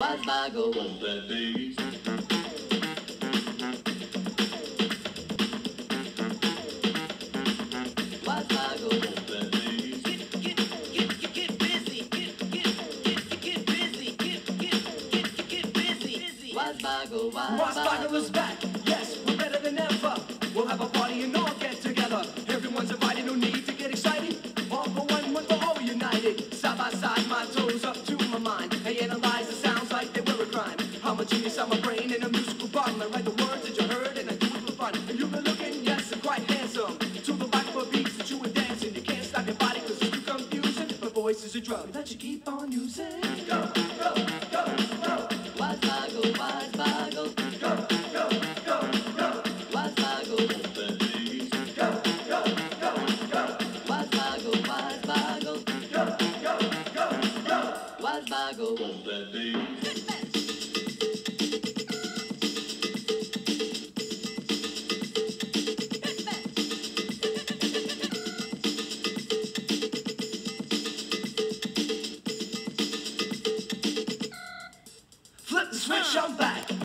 Woz Boggle was that bass? Woz Boggle was that bass? Get, get, get, get, get busy. Get, get, get, get busy. Get, get, get, get busy. Woz Boggle was Woz Boggle is back. Yes, we're better than ever. We'll have a party and all get together. Everyone's invited, no need to get excited. All for one, one for all united. Side by side, my toes I'm a brain in a musical bottle. I write the words that you heard and I do it for fun. And you've been looking, yes, and quite handsome. To the rock for beats that you were dancing. You can't stop your body cause it's too confusing. My voice is a drug that you keep on using. Go, go, go, go. Woz Boggle. Go, go, go, go. Wise. Go, go, go, go. Woz Boggle. Go, go, go, go. Wise switch on back.